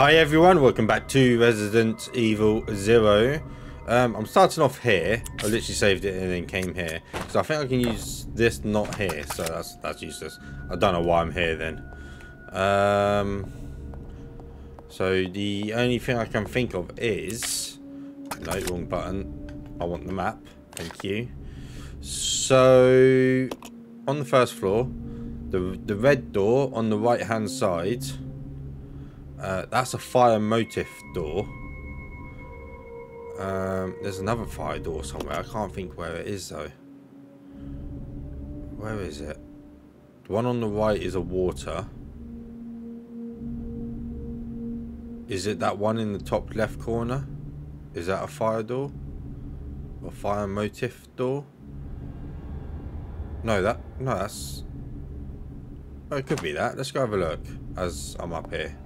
Hi everyone, welcome back to Resident Evil Zero. Um, I'm starting off here. I literally saved it and then came here. So I think I can use this not here, so that's that's useless. I don't know why I'm here then. Um, so the only thing I can think of is... No, wrong button. I want the map. Thank you. So, on the first floor, the, the red door on the right hand side uh, that's a fire motive door. Um, there's another fire door somewhere. I can't think where it is though. Where is it? The one on the right is a water. Is it that one in the top left corner? Is that a fire door? A fire motive door? No, that no, that's. Oh, it could be that. Let's go have a look as I'm up here.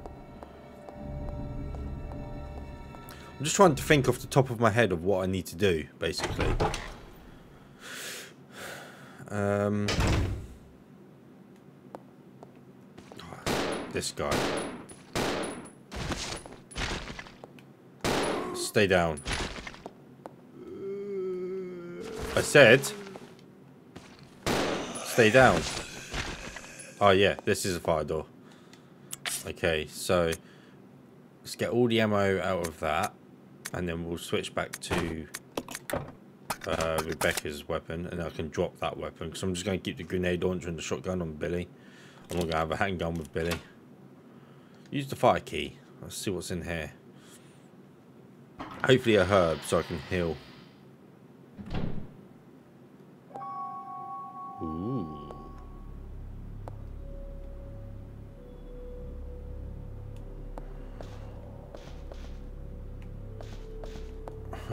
I'm just trying to think off the top of my head of what I need to do, basically. Um, this guy. Stay down. I said, stay down. Oh yeah, this is a fire door. Okay, so let's get all the ammo out of that and then we'll switch back to uh, Rebecca's weapon and I can drop that weapon because I'm just going to keep the grenade launcher and the shotgun on Billy. I'm not going to have a handgun with Billy. Use the fire key. Let's see what's in here. Hopefully a herb so I can heal.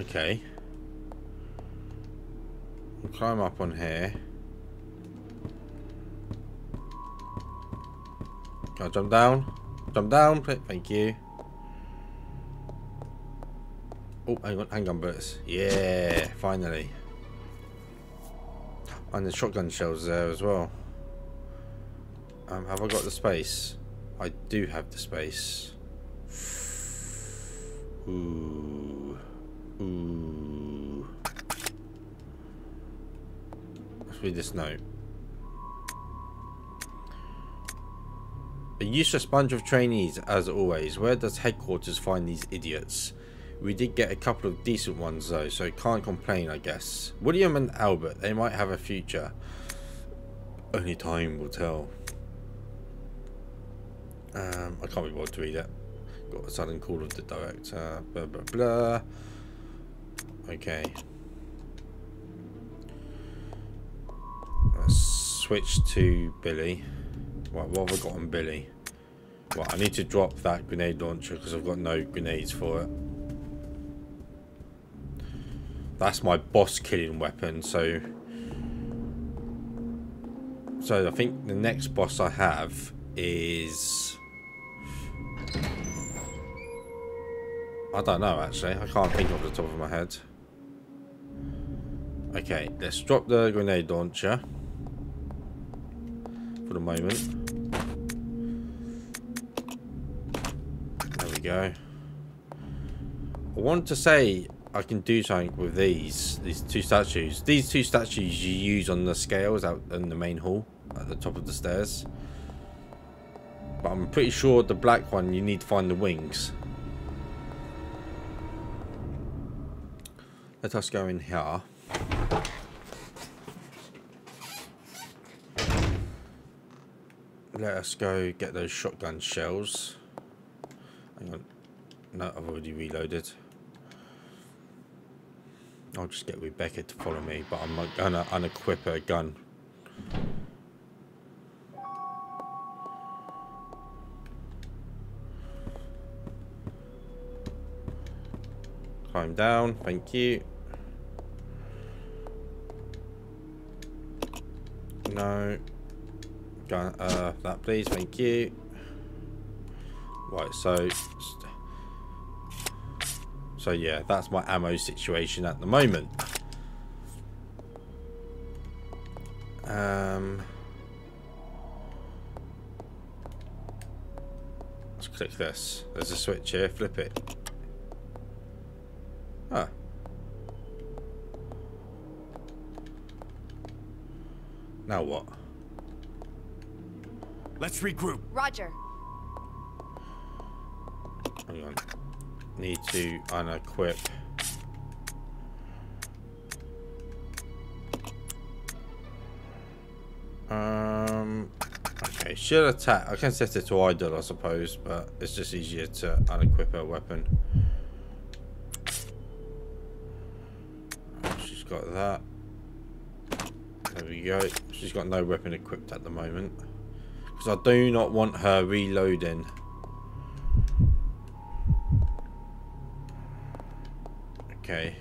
Okay. We'll climb up on here. Can I jump down? Jump down, thank you. Oh, hang on, hang on, bullets. Yeah, finally. And the shotgun shells there as well. Um, have I got the space? I do have the space. Ooh. Read this note. A useless bunch of trainees, as always. Where does headquarters find these idiots? We did get a couple of decent ones though, so can't complain I guess. William and Albert, they might have a future. Only time will tell. Um, I can't be bothered to read it. Got a sudden call of the director. Blah blah blah. Okay. Switch to Billy. What, what have I got on Billy? Well, I need to drop that grenade launcher because I've got no grenades for it. That's my boss killing weapon, so... So I think the next boss I have is... I don't know actually, I can't think off the top of my head. Okay, let's drop the grenade launcher for the moment. There we go. I want to say I can do something with these, these two statues. These two statues you use on the scales out in the main hall at the top of the stairs. But I'm pretty sure the black one you need to find the wings. Let us go in here. Let us go get those shotgun shells. Hang on. No, I've already reloaded. I'll just get Rebecca to follow me, but I'm not gonna unequip her gun. Climb down, thank you. No. Uh, that please, thank you. Right, so... So yeah, that's my ammo situation at the moment. Um... Let's click this. There's a switch here. Flip it. Ah. Now what? Let's regroup. Roger. Hang on. Need to unequip. Um. Okay, should attack. I can set it to idle, I suppose, but it's just easier to unequip her weapon. She's got that. There we go. She's got no weapon equipped at the moment. Because I do not want her reloading. Okay.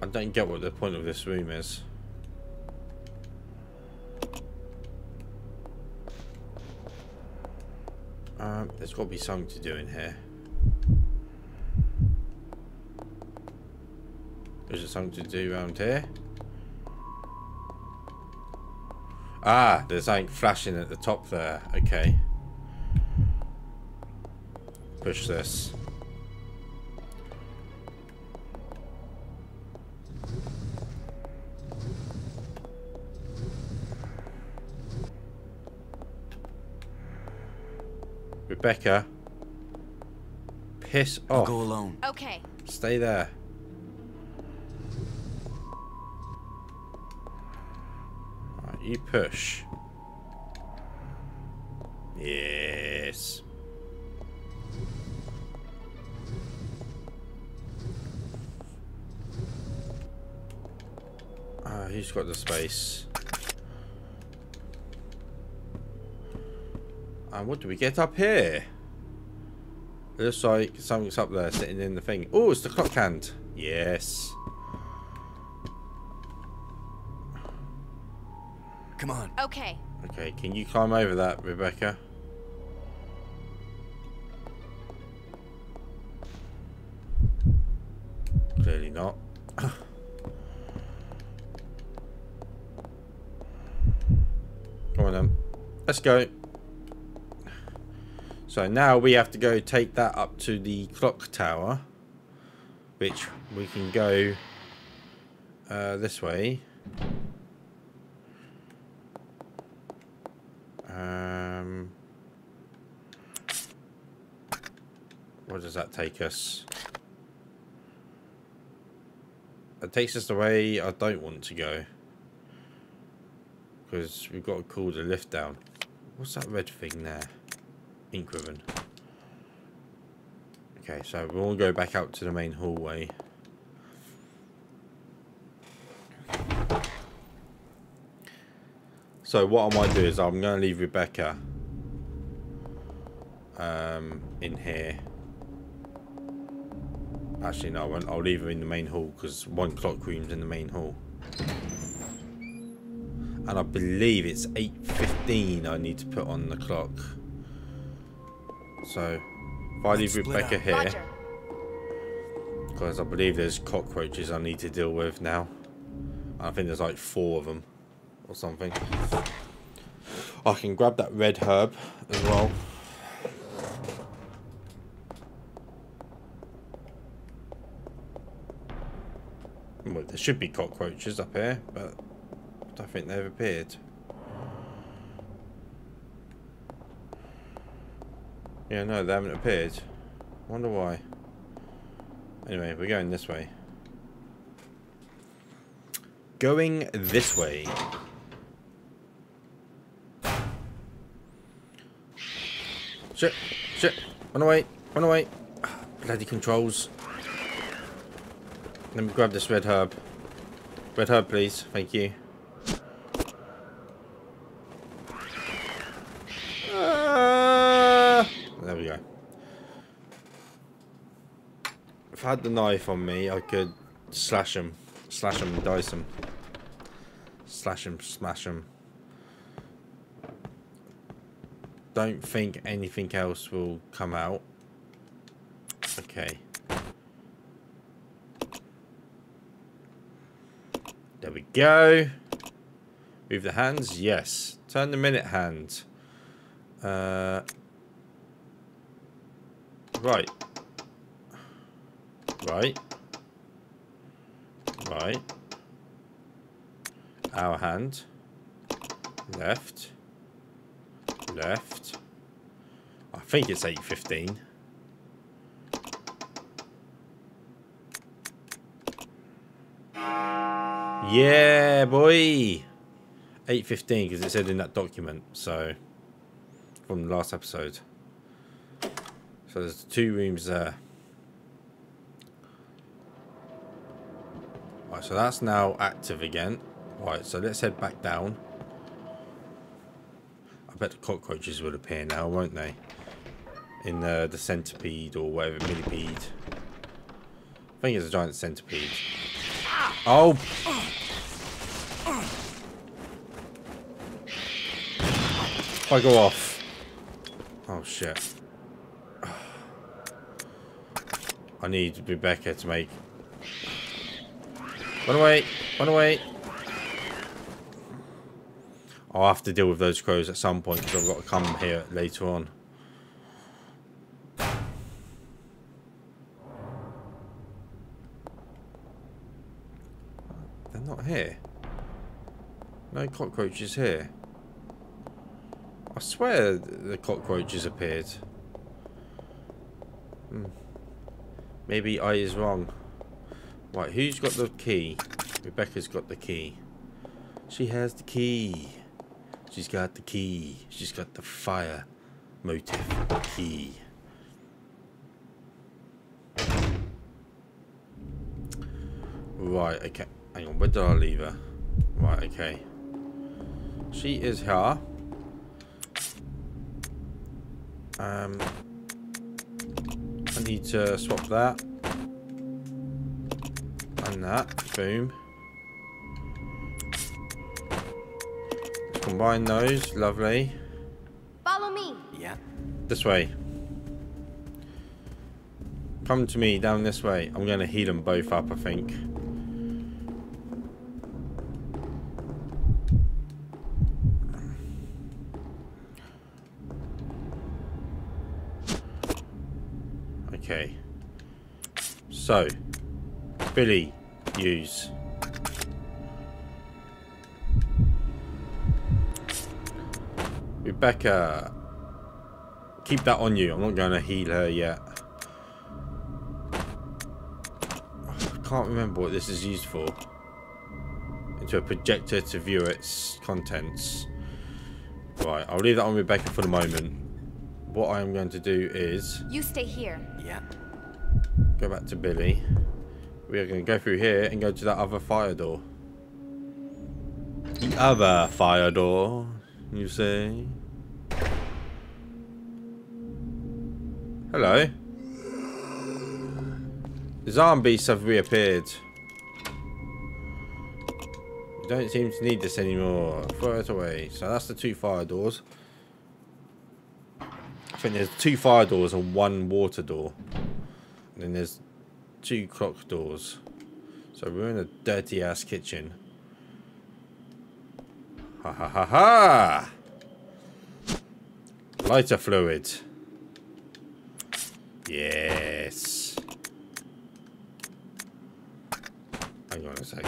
I don't get what the point of this room is. Um, there's got to be something to do in here. Is there something to do around here? Ah, there's something flashing at the top there. Okay. Push this. Rebecca. Piss I'll off. go alone. Okay. Stay there. Push. Yes. Ah, who's got the space? And what do we get up here? It looks like something's up there sitting in the thing. Oh, it's the clock hand. Yes. Come on. Okay. Okay, can you climb over that, Rebecca? Clearly not. Come on then. Let's go. So now we have to go take that up to the clock tower. Which we can go uh, this way. Where does that take us? It takes us the way I don't want to go. Because we've got to cool the lift down. What's that red thing there? Ink ribbon. Okay, so we'll go back out to the main hallway. So what I might do is I'm going to leave Rebecca um, in here. Actually, no, I won't. I'll leave her in the main hall because one clock room's in the main hall. And I believe it's 8.15 I need to put on the clock. So, if I leave Rebecca up. here, because I believe there's cockroaches I need to deal with now. I think there's like four of them or something. I can grab that red herb as well. Well, there should be cockroaches up here, but I don't think they've appeared. Yeah, no, they haven't appeared. Wonder why. Anyway, we're going this way. Going this way. Shit, shit, run away, run away. Bloody controls. Let me grab this red herb. Red herb, please. Thank you. Ah, there we go. If I had the knife on me, I could slash him. Slash him dice him. Slash him, smash him. Don't think anything else will come out. Okay. There we go. Move the hands? Yes. Turn the minute hand. Uh, right. Right. Right. Our hand. Left. Left. I think it's 8.15. Yeah, boy. 8.15 because it said in that document. So, from the last episode. So there's two rooms there. Right, so that's now active again. Right, so let's head back down. I bet the cockroaches will appear now, won't they? In the, the centipede or whatever, millipede. I think it's a giant centipede. Oh! If I go off. Oh shit. I need Rebecca to make... Run away! Run away! I'll have to deal with those crows at some point because I've got to come here later on. They're not here. No cockroaches here. I swear the cockroaches appeared. Hmm. Maybe I is wrong. Right, who's got the key? Rebecca's got the key. She has the key. She's got the key. She's got the fire motive key. Right, okay. Hang on, where did I leave her? Right, okay. She is here. Um, I need to swap that. And that. Boom. Let's combine those. Lovely. Follow me. Yeah. This way. Come to me down this way. I'm going to heal them both up, I think. So, Billy, use. Rebecca, keep that on you. I'm not going to heal her yet. I can't remember what this is used for. Into a projector to view its contents. Right, I'll leave that on Rebecca for the moment. What I am going to do is You stay here. Yeah. Go back to Billy. We are going to go through here and go to that other fire door. The other fire door, you say? Hello. Zombies have reappeared. You don't seem to need this anymore. Throw it away. So that's the two fire doors. I think there's two fire doors and one water door. And there's two clock doors. So we're in a dirty ass kitchen. Ha ha ha ha! Lighter fluid. Yes. Hang on a sec.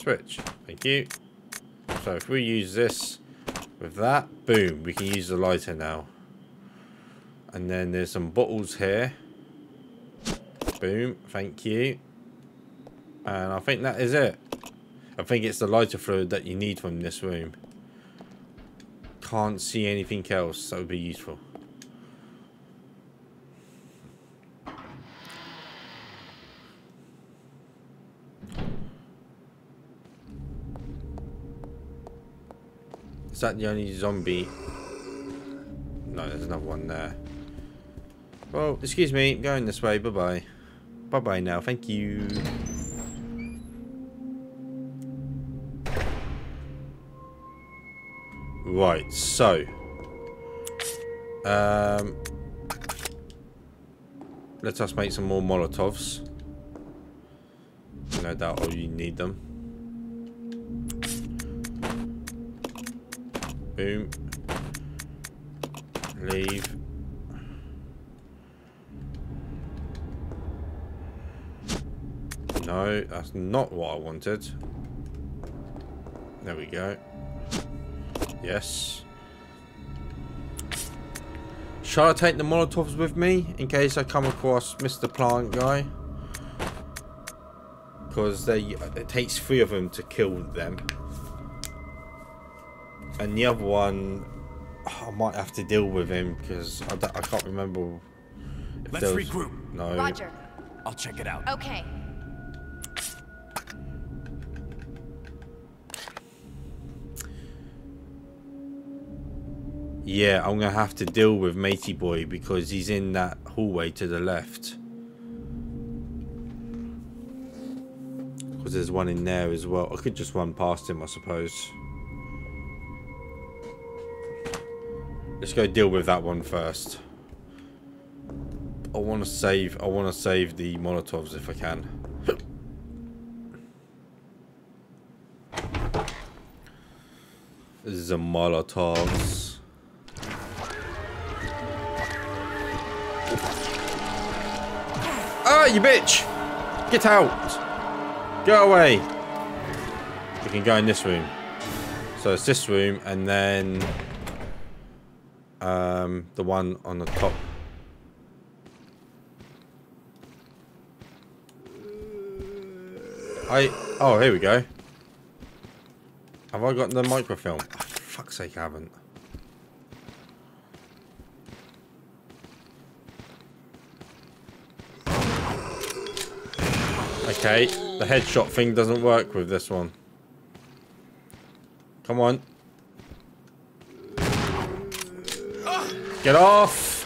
Switch. Thank you. So if we use this with that, boom, we can use the lighter now. And then there's some bottles here. Boom, thank you. And I think that is it. I think it's the lighter fluid that you need from this room. Can't see anything else that would be useful. Is that the only zombie? No, there's another one there. Well, excuse me, going this way. Bye-bye. Bye-bye now. Thank you. Right, so. Um, let us make some more Molotovs. No doubt all you need them. Boom. Leave. No, that's not what I wanted. There we go. Yes. Shall I take the Molotovs with me in case I come across Mr. Plant guy? Because they it takes three of them to kill them. And the other one, I might have to deal with him because I, I can't remember. If Let's was, regroup. No. Roger. I'll check it out. Okay. Yeah, I'm going to have to deal with Matey Boy because he's in that hallway to the left. Because there's one in there as well. I could just run past him, I suppose. Let's go deal with that one first. I want to save. I want to save the Molotovs if I can. this is a Molotovs. Ah, you bitch! Get out! Go away! We can go in this room. So it's this room, and then um, the one on the top. I oh here we go. Have I got the microfilm? Oh, fuck's sake, I haven't. Okay, the headshot thing doesn't work with this one. Come on. Get off!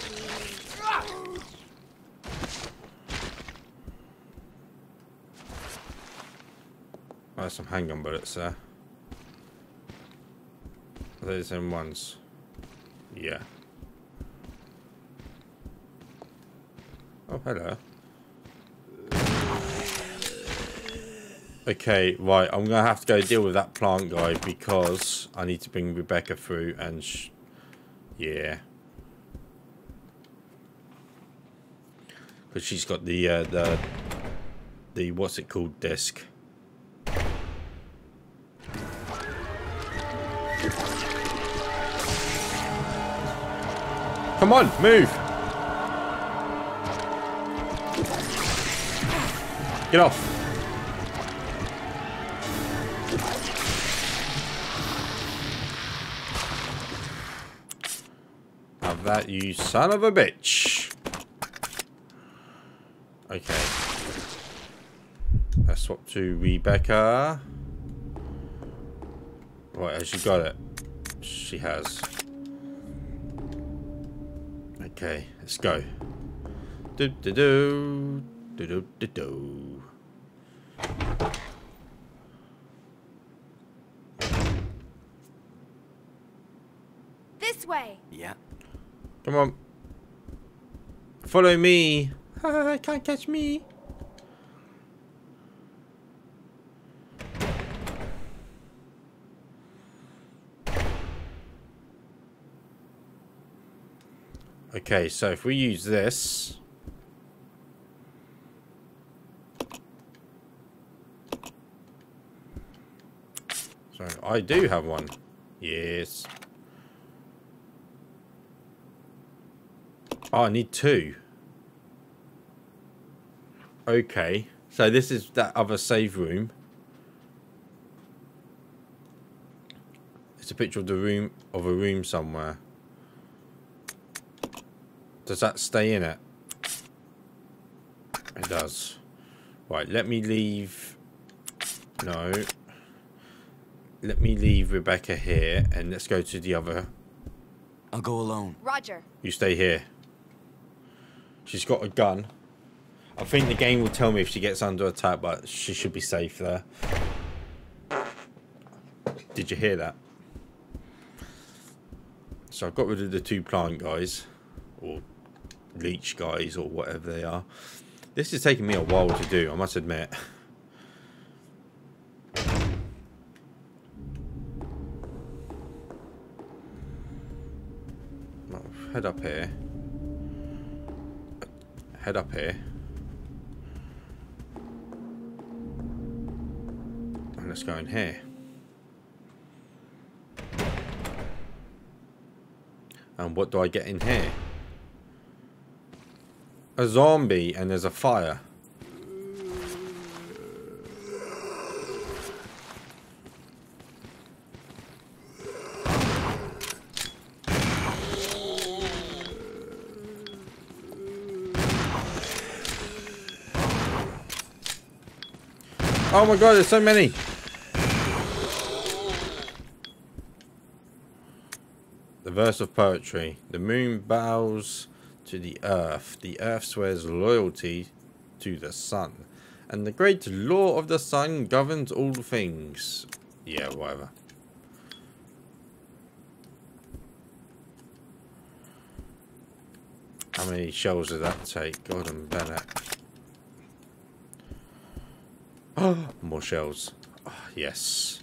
Oh, there's some handgun bullets there. The same ones? Yeah. Oh, hello. Okay, right, I'm going to have to go deal with that plant guy because I need to bring Rebecca through and... yeah. Because she's got the, uh, the... The, what's it called, disc. Come on, move! Get off! That, you son of a bitch. Okay. Let's swap to Rebecca. Right, has she got it? She has. Okay, let's go. Do do do do do do do. This way. Yeah. Come on. Follow me. Can't catch me. Okay, so if we use this... So I do have one. Yes. Oh, I need two. Okay. So this is that other save room. It's a picture of the room of a room somewhere. Does that stay in it? It does. Right, let me leave... No. Let me leave Rebecca here and let's go to the other. I'll go alone. Roger. You stay here. She's got a gun. I think the game will tell me if she gets under attack, but she should be safe there. Did you hear that? So I've got rid of the two plant guys. Or leech guys, or whatever they are. This is taking me a while to do, I must admit. head up here. Head up here. And let's go in here. And what do I get in here? A zombie and there's a fire. Oh my god, there's so many. The verse of poetry. The moon bows to the earth. The earth swears loyalty to the sun. And the great law of the sun governs all things. Yeah, whatever. How many shells does that take? God and Bennett. More shells. Oh, yes.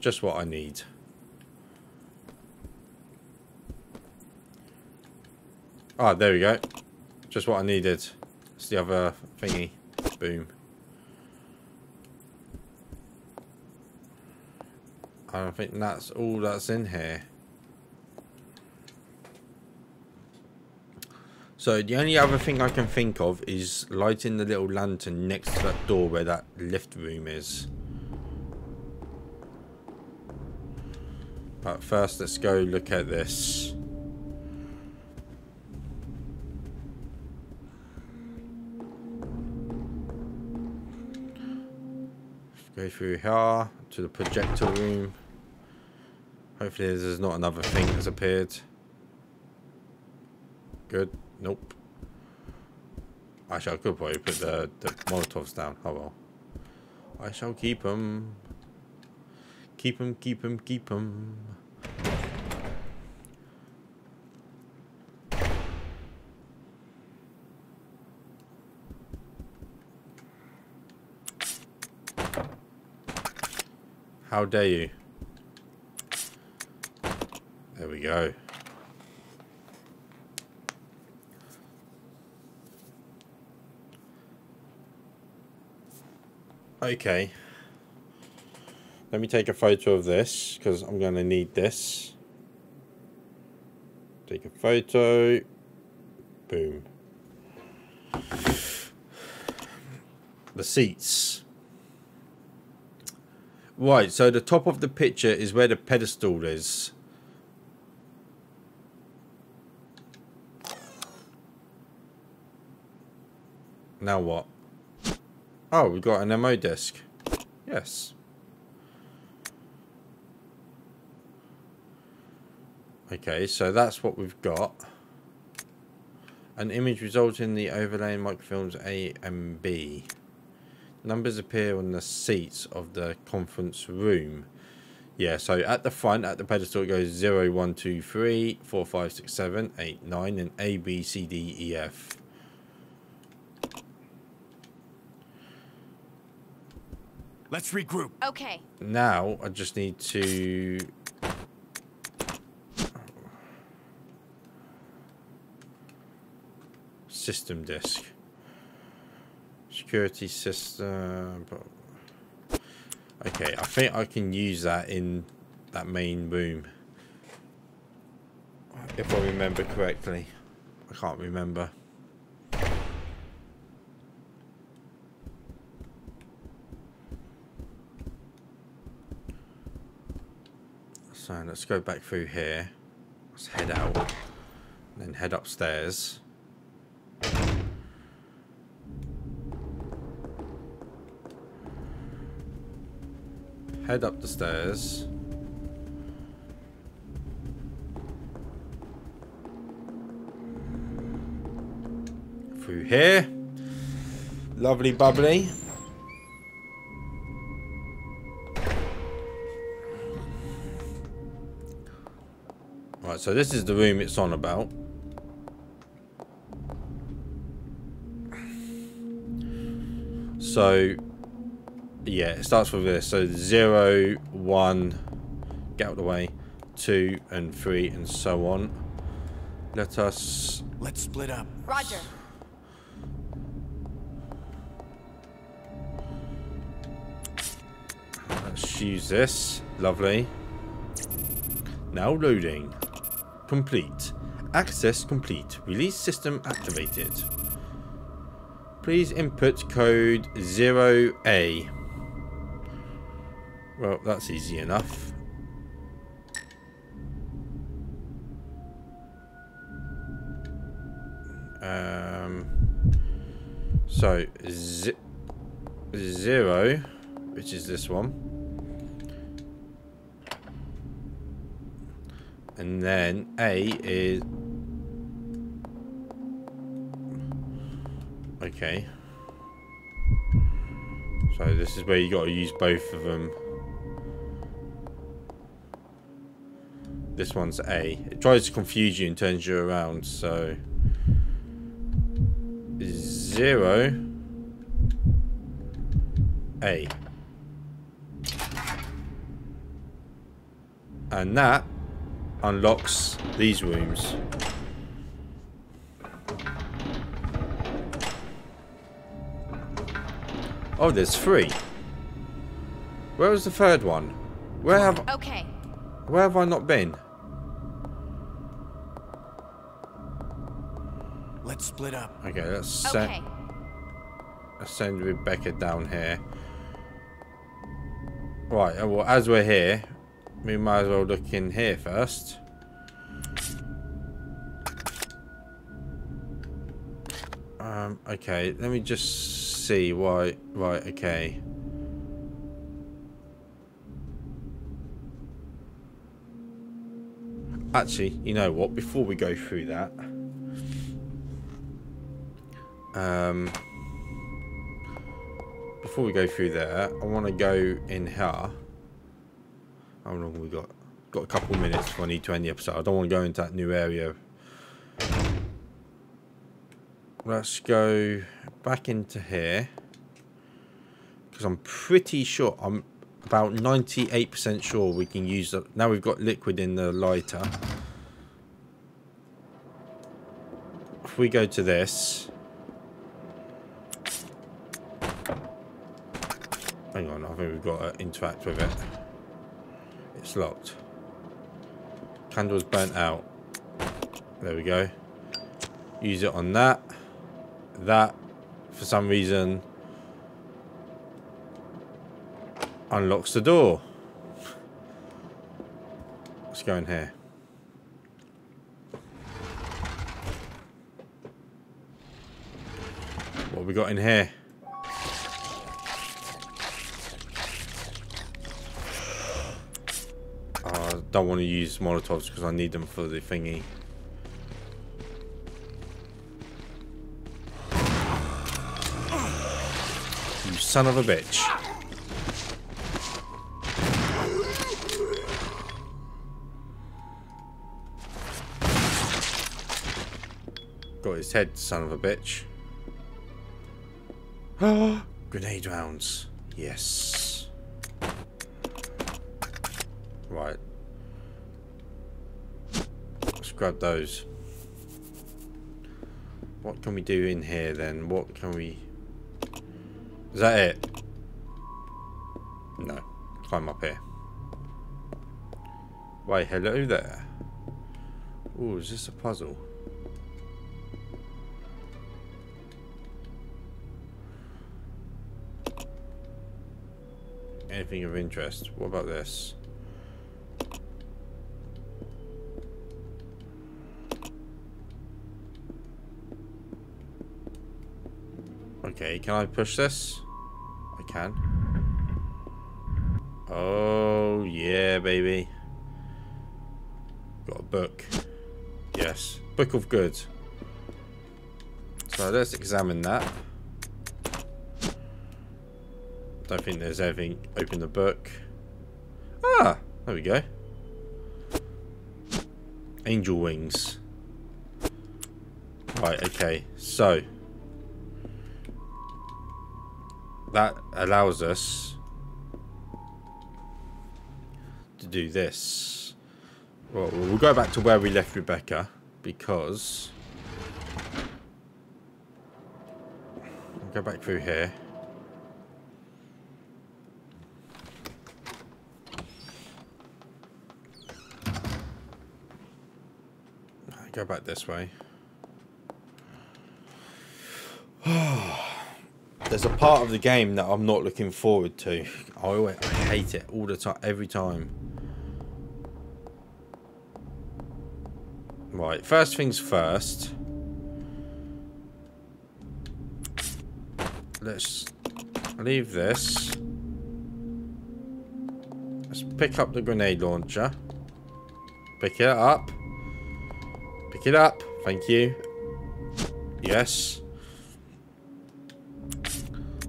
Just what I need. Ah, oh, there we go. Just what I needed. It's the other thingy. Boom. I think that's all that's in here. So the only other thing I can think of is lighting the little lantern next to that door where that lift room is. But first let's go look at this. Go through here to the projector room. Hopefully there's not another thing that's appeared. Good. Nope. I could probably put the, the Molotovs down. Oh well. I shall keep them. Keep them, keep them, keep them. How dare you? There we go. Okay. Let me take a photo of this because I'm going to need this. Take a photo. Boom. The seats. Right, so the top of the picture is where the pedestal is. Now what? Oh, we've got an MO disc. Yes. Okay, so that's what we've got. An image results in the overlaying microfilms A and B. Numbers appear on the seats of the conference room. Yeah, so at the front, at the pedestal, it goes 0, 1, 2, 3, 4, 5, 6, 7, 8, 9, and A, B, C, D, E, F. Let's regroup. Okay. Now I just need to system disk. Security system. Okay, I think I can use that in that main room. If I remember correctly. I can't remember. Let's go back through here. Let's head out. And then head upstairs. Head up the stairs. Through here. Lovely bubbly. So this is the room it's on about. So, yeah, it starts with this. So, zero, one, get out of the way. two and three and so on. Let us Let's split up. Roger. let's use this. Lovely. Now loading. Complete. Access complete. Release system activated. Please input code 0A. Well, that's easy enough. Um, so, zero, which is this one. And then A is... Okay. So this is where you got to use both of them. This one's A. It tries to confuse you and turns you around, so... Zero... A. And that unlocks these rooms. Oh, there's three. Where was the third one? Where have Okay. where have I not been? Let's split up. Okay, let's send Okay. let's send Rebecca down here. Right, uh, well as we're here, we might as well look in here first. Um, okay, let me just see why right, okay. Actually, you know what, before we go through that, um, before we go through there, I want to go in here. How long we got? Got a couple minutes before I need to end the episode. I don't want to go into that new area. Let's go back into here. Because I'm pretty sure, I'm about 98% sure we can use the... Now we've got liquid in the lighter. If we go to this... Hang on, I think we've got to interact with it. It's locked. Candle's burnt out. There we go. Use it on that. That, for some reason, unlocks the door. Let's go in here. What we got in here? Don't want to use Molotovs because I need them for the thingy. You son of a bitch. Got his head, son of a bitch. Grenade rounds. Yes. Right. Grab those. What can we do in here then? What can we... Is that it? No. Climb up here. Why, hello there. Oh, is this a puzzle? Anything of interest? What about this? Okay, can I push this? I can. Oh, yeah, baby. Got a book. Yes, book of goods. So let's examine that. Don't think there's anything. Open the book. Ah, there we go. Angel wings. Right, okay. So, that allows us to do this. Well, we'll go back to where we left Rebecca because go back through here. Go back this way. Oh, There's a part of the game that I'm not looking forward to. I, always, I hate it all the time, every time. Right, first things first. Let's leave this. Let's pick up the grenade launcher. Pick it up. Pick it up. Thank you. Yes.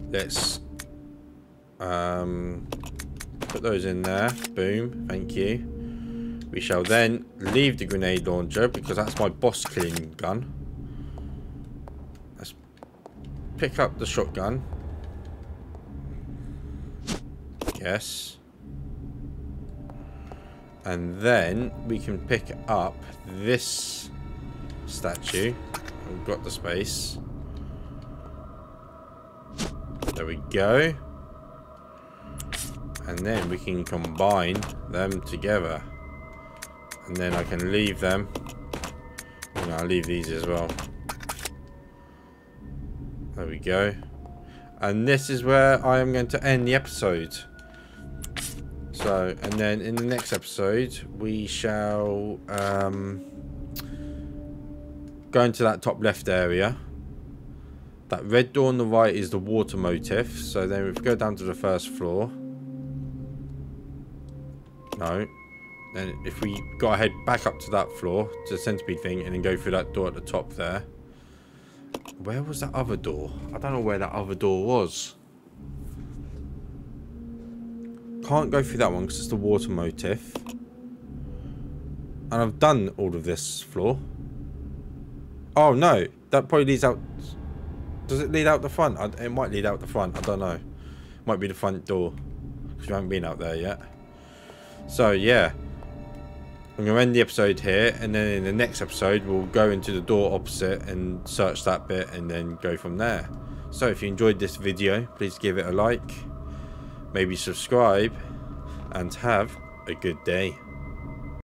Let's um, put those in there. Boom. Thank you. We shall then leave the grenade launcher because that's my boss killing gun. Let's pick up the shotgun. Yes. And then we can pick up this statue. We've got the space. There we go. And then we can combine them together. And then I can leave them. And I'll leave these as well. There we go. And this is where I am going to end the episode. So, and then in the next episode, we shall um, go into that top left area. That red door on the right is the water motif. So then if we go down to the first floor. No. Then if we go ahead back up to that floor, to the centipede thing, and then go through that door at the top there. Where was that other door? I don't know where that other door was. Can't go through that one because it's the water motif. And I've done all of this floor. Oh no, that probably leads out... Does it lead out the front? It might lead out the front, I don't know. Might be the front door. Because we haven't been out there yet. So yeah. I'm going to end the episode here, and then in the next episode, we'll go into the door opposite and search that bit, and then go from there. So if you enjoyed this video, please give it a like, maybe subscribe, and have a good day.